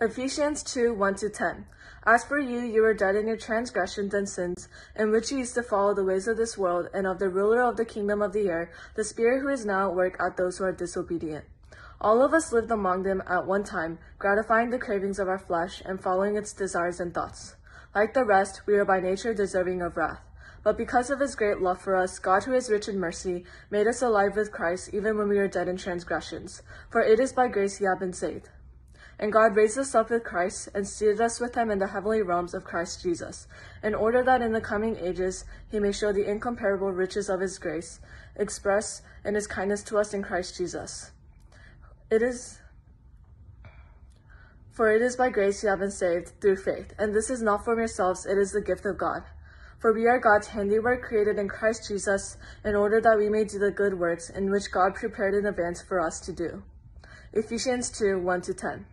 Ephesians 2 1 10. As for you, you were dead in your transgressions and sins, in which you used to follow the ways of this world and of the ruler of the kingdom of the air, the Spirit who is now at work at those who are disobedient. All of us lived among them at one time, gratifying the cravings of our flesh and following its desires and thoughts. Like the rest, we are by nature deserving of wrath. But because of his great love for us, God, who is rich in mercy, made us alive with Christ even when we were dead in transgressions. For it is by grace you have been saved. And God raised us up with Christ and seated us with him in the heavenly realms of Christ Jesus, in order that in the coming ages he may show the incomparable riches of his grace, expressed in his kindness to us in Christ Jesus. It is for it is by grace you have been saved through faith, and this is not from yourselves, it is the gift of God. For we are God's handiwork created in Christ Jesus in order that we may do the good works in which God prepared in advance for us to do. Ephesians 2 1 10.